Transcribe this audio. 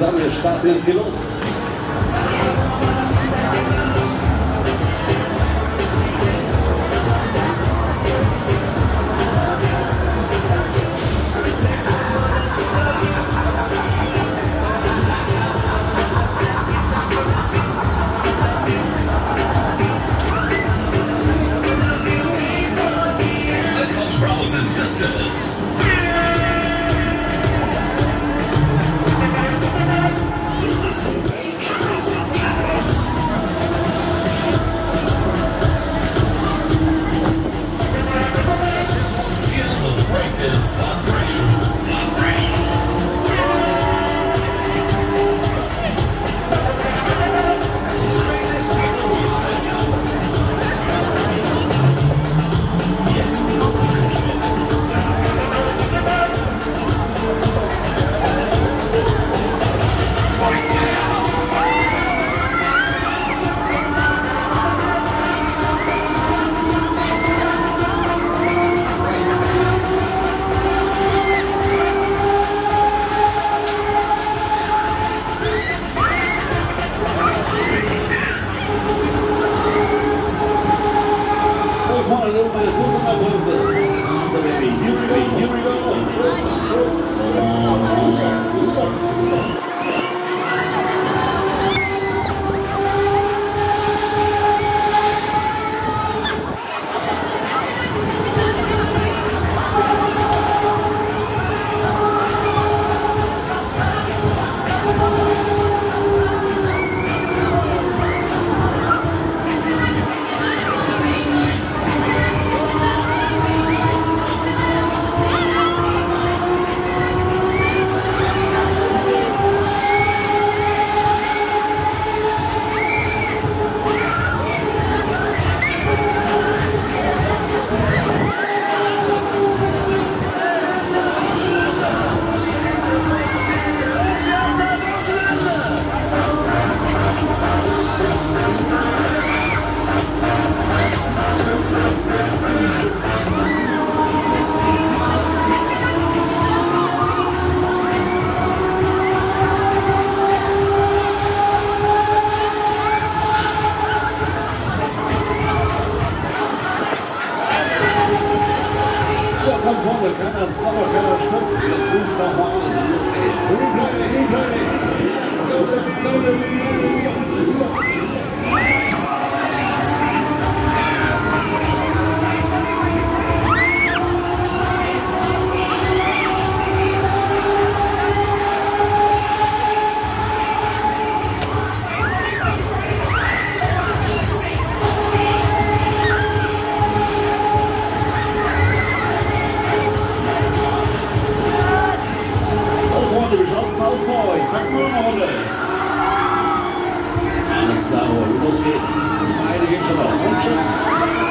zusammen. Start links, geh los. Here we go, von vorne, keiner Sommer, keiner Schmutz, wir tun's nochmal. Let's go, let's go, let's go. Alles klar, los geht's. Beide gehen schon auf. Und tschüss.